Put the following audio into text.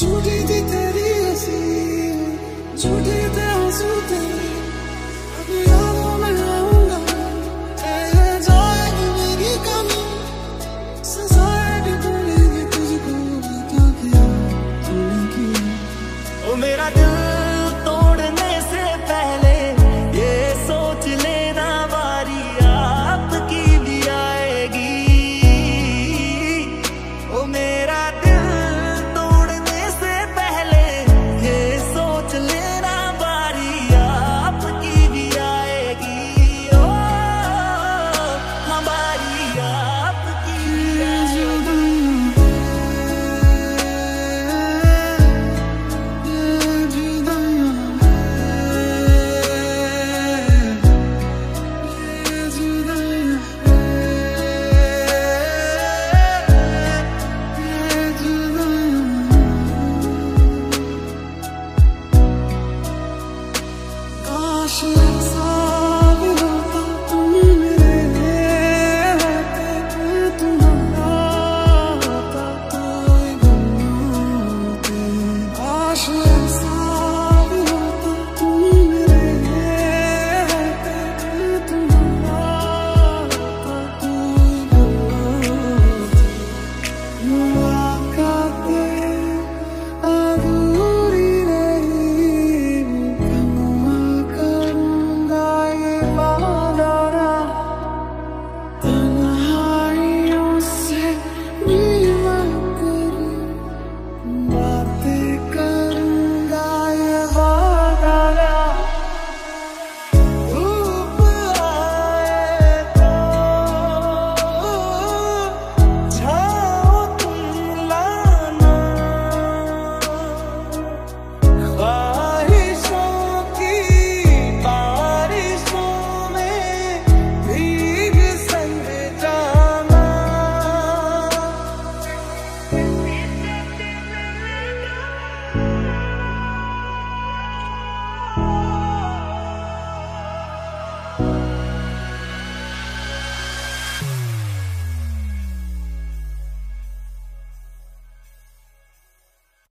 झूठे थे वादे सही झूठी थी तेरी हंसी झूठे थे आंसू तेरे